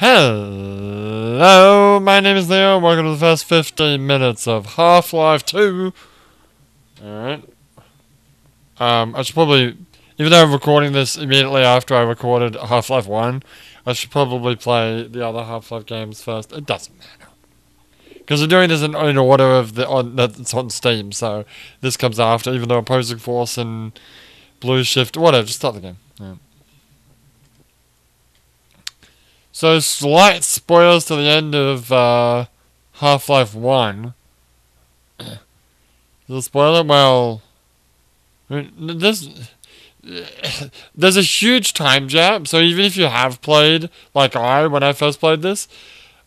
Hello, my name is Leo. and Welcome to the first 15 minutes of Half-Life 2. Alright. Um, I should probably, even though I'm recording this immediately after I recorded Half-Life 1, I should probably play the other Half-Life games first. It doesn't matter. Because I'm doing this in, in order of the on that's on Steam, so this comes after, even though Opposing Force and Blue Shift, whatever, just start the game. Yeah. So, slight spoilers to the end of uh, Half Life 1. the spoiler? Well, there's, there's a huge time jump, so even if you have played, like I, when I first played this,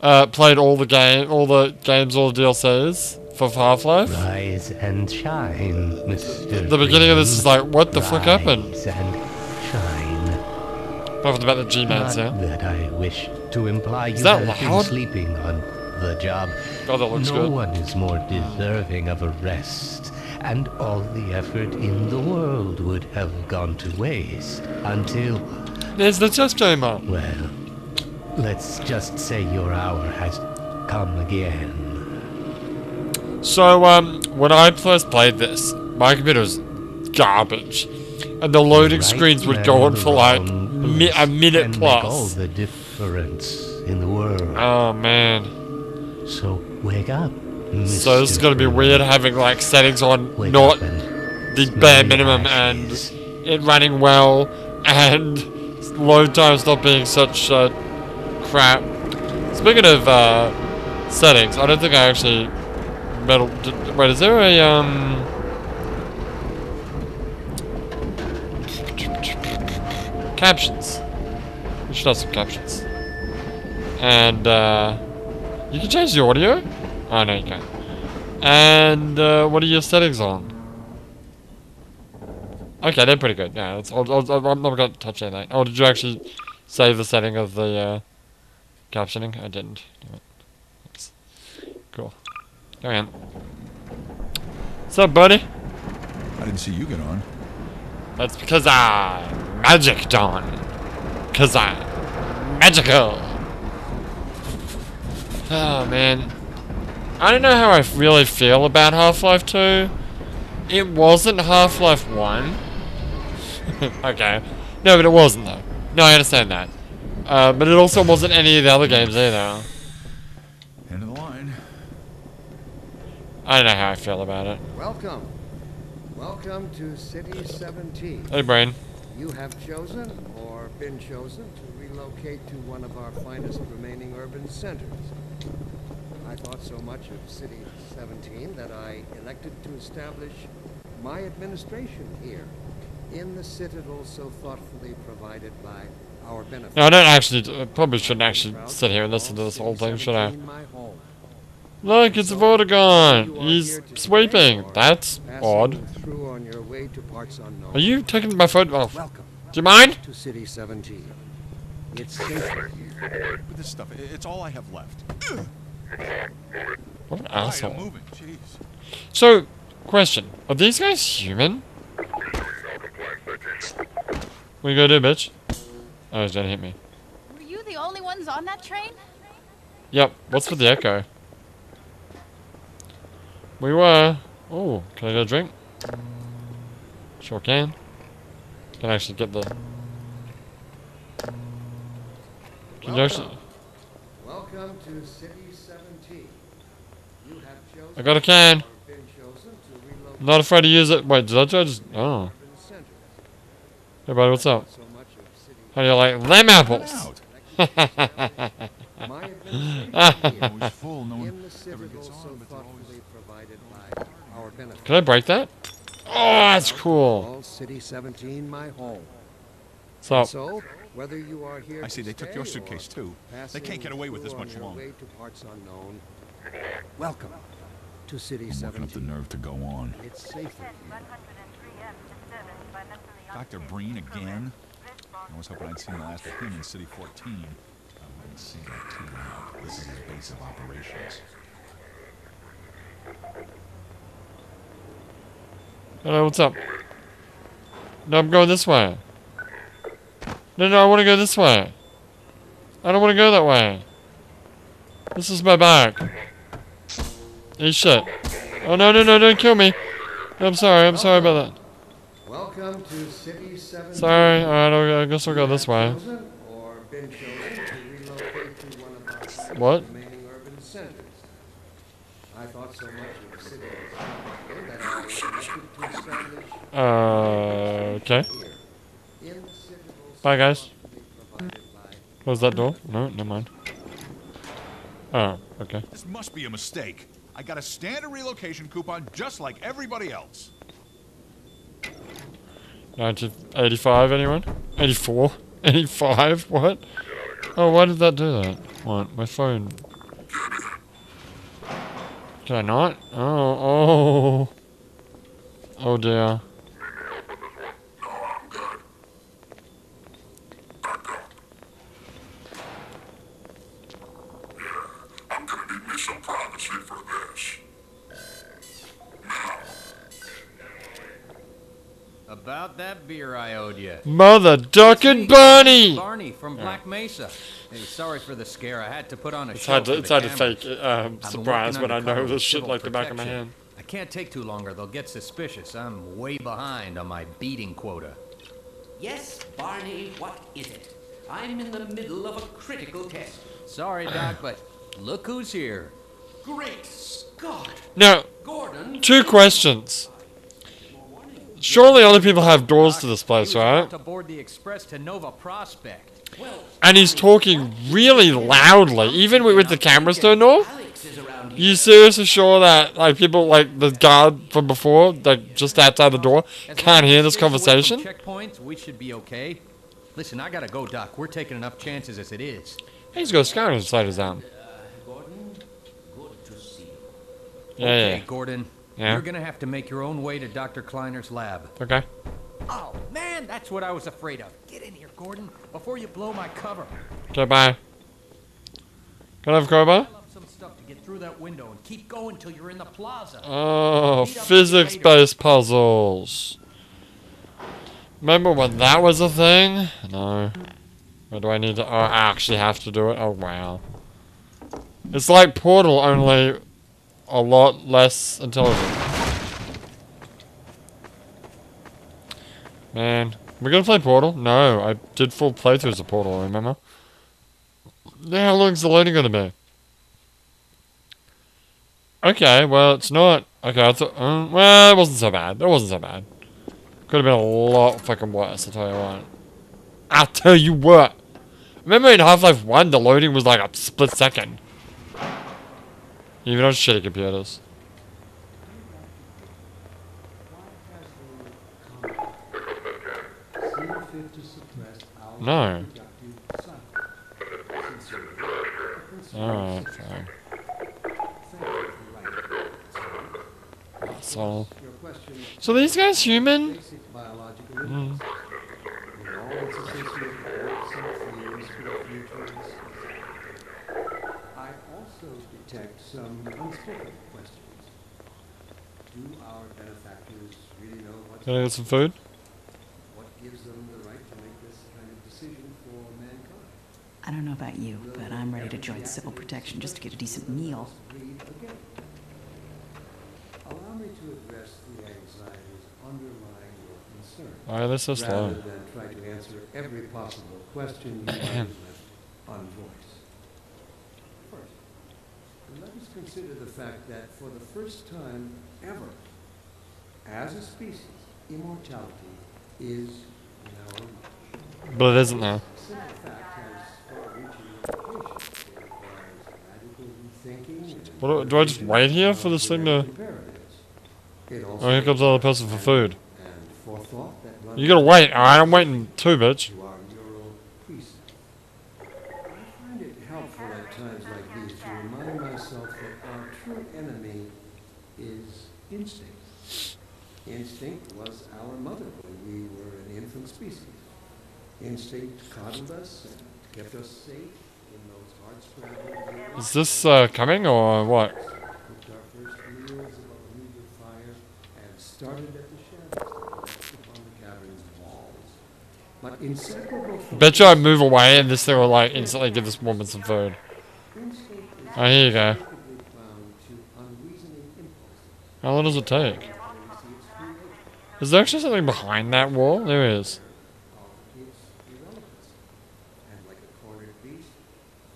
uh, played all the game, all the games, all the DLCs for Half Life. Rise and shine, Mr. The beginning of this is like, what the fuck happened? Rise and shine. Apart about the G-Man, Not yeah. that I wish to imply you that have been sleeping on the job. God, that looks no good. one is more deserving of a rest, and all the effort in the world would have gone to waste until, There's the chess chamber. well, let's just say your hour has come again. So, um, when I first played this, my computer was garbage. And the loading Right screens would go on for like mi- a minute make all plus. the difference in the world. Oh man. So wake up. So this is gonna be weird having like settings on Wake not the bare minimum and it running well and load times not being such uh, crap. Speaking of uh, settings, I don't think I actually metal. Wait, is there a um? Captions. We should have some captions. And uh, you can change the audio. Oh no, you can't. And uh, what are your settings on? Okay, they're pretty good. Yeah, it's, I'll, I'm not going to touch anything. Oh, did you actually save the setting of the uh, captioning? I didn't. Cool. Carry on. What's up, buddy? I didn't see you get on. That's because I'm magic, Dawn. Because I'm magical. Oh, man. I don't know how I really feel about Half-Life 2. It wasn't Half-Life 1. okay. No, but it wasn't, though. No, I understand that. Uh, but it also wasn't any of the other games either. End of the line. I don't know how I feel about it. Welcome. Welcome to City 17. Hey, Brain. You have chosen, or been chosen, to relocate to one of our finest remaining urban centers. I thought so much of City 17 that I elected to establish my administration here, in the citadel so thoughtfully provided by our benefactors. No, I don't actually. I probably shouldn't actually sit here and listen to this whole thing, should I? Look, it's a Vortigaunt. He's sweeping. That's odd. Through on your way to parts unknown. Are you taking my phone off? Welcome Do you mind? to City 17. It's safer here. But this stuff, it's all I have left. What an asshole. moving. Jeez. So, question: Are these guys human? What are you gonna do, bitch? Oh, he's gonna hit me. Were you the only ones on that train? Yep. What's with the echo? We were. Oh, can I get a drink? Sure can. Can I actually get the. Can you actually? Welcome to City 17. You have chosen I got a can. or been chosen to relocate I'm not afraid to use it. Wait, did I just? Oh. urban centers. Hey, buddy, what's up? So much of City How do you like them apples? My administration It here, was full. No one ever gets on, but they're always. thoughtfully provided by our benefactors. Can I break that? Oh, that's cool. City 17 my home. So, So, whether you are here I see they took your suitcase too. They can't get away with this much your longer. way to parts unknown, welcome to City I'm working up the nerve to go on. It's safer. Dr. Breen again? I was hoping I'd seen the last of him in City 14. I wouldn't see that too loud. This is his base of operations. Hello, what's up? No, I'm going this way. No, no, I want to go this way. I don't want to go that way. This is my back. Hey, shit. Oh, no, no, no, don't kill me. I'm sorry, I'm sorry about that. Welcome to City 17. Sorry, alright, I guess I'll go this way. Chosen Uh, okay. here in the citadel Bye, guys. Close that door? No, never mind. Oh, okay. This must be a mistake. I got a standard relocation coupon just like everybody else. 1985, anyone? 84? 85? What? Oh, why did that do that? What? My phone. Can I not? Oh, oh. Oh dear. I'm gonna need me some privacy for this. About that beer I owed you. Mother ducking bunny! Barney from Black Mesa. Hey, sorry for the scare. I had to put on a It's show hard to, for it's the hard to fake um, surprise working when I know with this shit civil like the back of my protection. hand. I can't take too longer. They'll get suspicious. I'm way behind on my beating quota. Yes, Barney, what is it? I'm in the middle of a critical test. Sorry, Doc, but look who's here. Great Scott! Now, Gordon! two questions. Surely other people have doors to this place, right? to board the express to Nova Prospekt. And he's talking really loudly, even with, the cameras turned off. Alex is around here. You seriously sure that like people like the guard from before, like just outside the door, can't hear this he stays away from conversation? Checkpoints, we should be okay. Listen, I gotta go, Doc. We're taking enough chances as it is. He's got a scar inside his arm. Uh, Gordon, good to see you. Yeah, okay. Gordon. Yeah. You're gonna have to make your own way to Dr. Kleiner's lab. Okay. Oh, man, that's what I was afraid of. Get in here, Gordon, before you blow my cover. Okay, bye. Can I have a crowbar? Pile up some stuff to get through that window and keep going till you're in the plaza. Oh, physics-based puzzles. Remember when that was a thing? No. Or do I need to? Oh, I actually have to do it. Oh wow. It's like Portal, only a lot less intelligent. Man, We're gonna play Portal? No, I did full playthroughs of Portal. Remember? Yeah, how long's the loading gonna be? Okay, well, it's not. Okay, I thought. Um, well, it wasn't so bad. It wasn't so bad. Could have been a lot fucking worse, I'll tell you what. I'll tell you what. Remember in Half Life 1, the loading was like a split second. Even on shitty computers. No. Alright, fine. So, Your so these guys human? basic also detect some unspoken questions. Do our benefactors really know what, Can I get some food? what gives them the right to make this kind of decision for mankind? I don't know about you, but I'm ready to join civil protection just to get a decent meal. Allow me to address the anxieties underlying your concern. Why are they so slow? rather than try to answer every possible question you have left unvoiced. Let us consider the fact that for the first time ever, as a species, immortality is in our reach. But it isn't now. Simple fact has far-reaching implications. It requires radical rethinking and What do, do I just wait here for this thing to... imperatives. It also Oh, here comes another person for food. and forethought that You gotta wait. I'm waiting too, bitch. to our neural precinct. I find it helpful at times like these to remind myself that our true enemy is instinct. Instinct was our mother when we were an infant species. Instinct coddled us and kept us safe in those hard-scrambled years. Is this uh, coming or what? Cooked our first meals of a meager fire and started at the shadows that rested upon the Uh, cavern's walls. but inseparable from Bet you I move away and this thing will like instantly give this woman some food. Oh, here you go. bound to unreasoning impulses. How long does it take? Is there actually something behind that wall? There is. Its irrelevance. And like a cornered beast,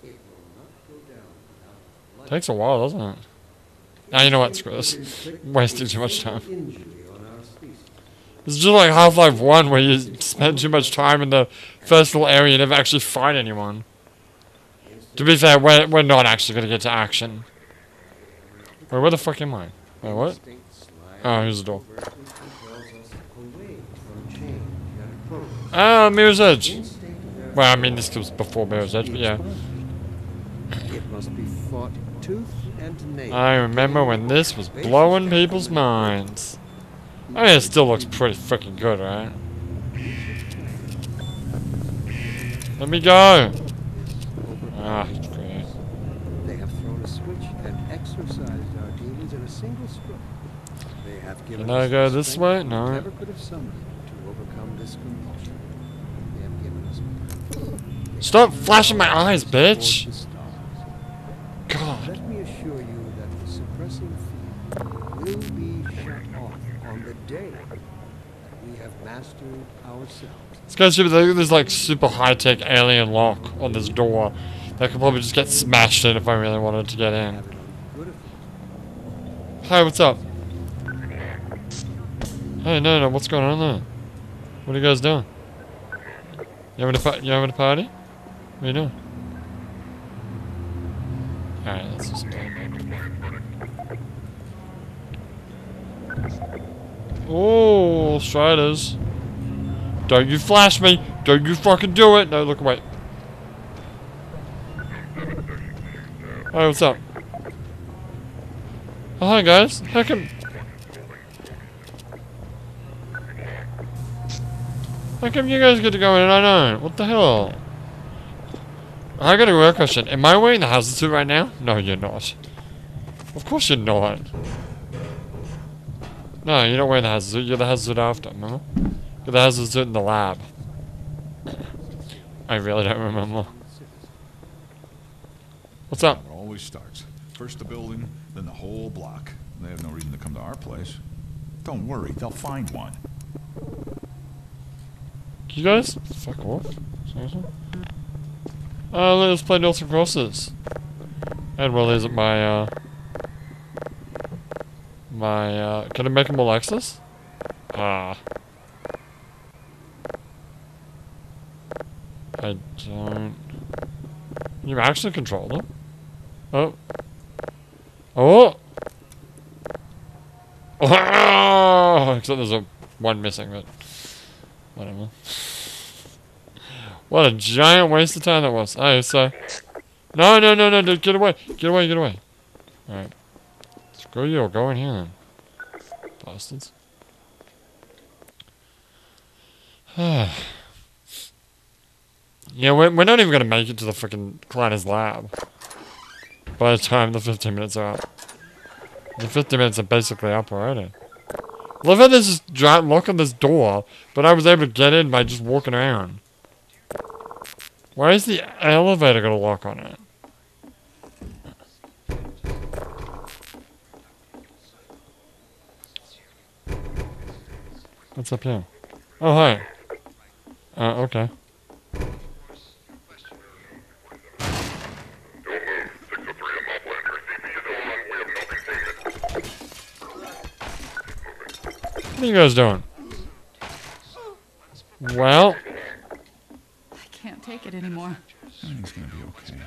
it will not go down without blood. Takes a while, doesn't it? Now you know what? Screw this. Wasting too much time. It's just like Half-Life 1 where you spend too much time in the first little area and never actually fight anyone. To be fair, we're, we're not actually going to get to action. Wait, where the fuck am I? Wait, what? Oh, here's the door. Ah, Mirror's Edge. Well, I mean, this was before Mirror's Edge, but yeah. It must be fought tooth and nail. I remember when this was blowing people's minds. I mean, it still looks pretty freaking good, right? Let me go! Ah, great. They have thrown a switch and exorcised our demons in a single stroke. They have given Can I go this way? No. Never could have summoned to overcome this compulsion. They have given us. Stop flashing my eyes, bitch. Stupid. This like super high tech alien lock on this door that could probably just get smashed in if I really wanted to get in. Hi, what's up? Hey, no, no, what's going on there? What are you guys doing? You having a you having a party? What are you doing? Alright, let's just. Oh, Striders. Don't you flash me! Don't you fucking do it! No, look away. Hey, what's up? Oh, hi guys. How come... How come you guys get to go in and I don't? What the hell? I got a real question. Am I wearing the hazard suit right now? No, you're not. Of course you're not. No, you're not wearing the hazard suit. You're the hazard after, remember? The hazard suit in the lab. I really don't remember. What's up? It always starts. First the building, then the whole block. They have no reason to come to our place. Don't worry, they'll find one. You guys fuck off. Seriously? Uh, let's play Noughts and Crosses. And Willie's at my, uh... My, uh... Can I make him Alexis? Ah. I don't... You actually control them? Oh. Oh! Oh! Except there's a one missing, but... Whatever. What a giant waste of time that was. Alright, so. No, no, no, no, dude, get away. Get away, get away. Alright. Screw you, go in here. Bastards. yeah, we're, we're not even gonna make it to the freaking Clyde's lab. By the time the 15 minutes are up. The 15 minutes are basically up already. How there's this lock on this door, but I was able to get in by just walking around. Why is the elevator got a lock on it? What's up here? Oh, hi. Uh, okay. What are you guys doing? Well, I can't take it anymore. Everything's gonna be okay.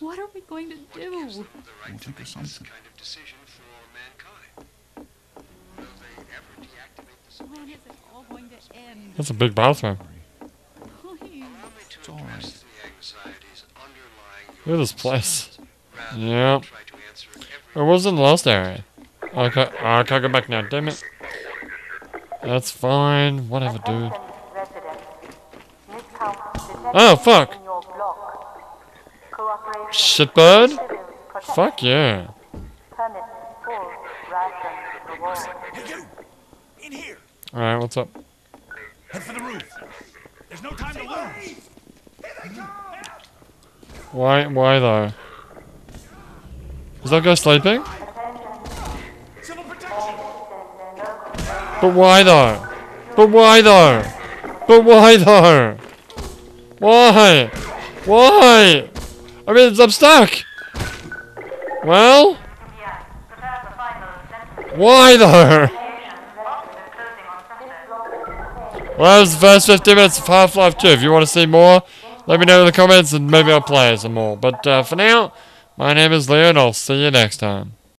What are we going to do? We'll think of something. When is it all going to end? that's a big bathroom. Please. It's all right. Look at this place. Yep. It was in the last area. Okay, I can't go back now, damn it. That's fine, whatever, dude. Oh, fuck! Shitbird? Fuck yeah. Hey! In here! Alright, what's up? Head for the roof. There's no time to lose. Why? Why though? Is that guy sleeping? But why though? But why though? But why though? Why? Why? I mean, I'm stuck. Well? Why though? Well, that was the first 15 minutes of Half-Life 2. If you want to see more, let me know in the comments and maybe I'll play some more. But uh, for now, my name is Leo and I'll see you next time.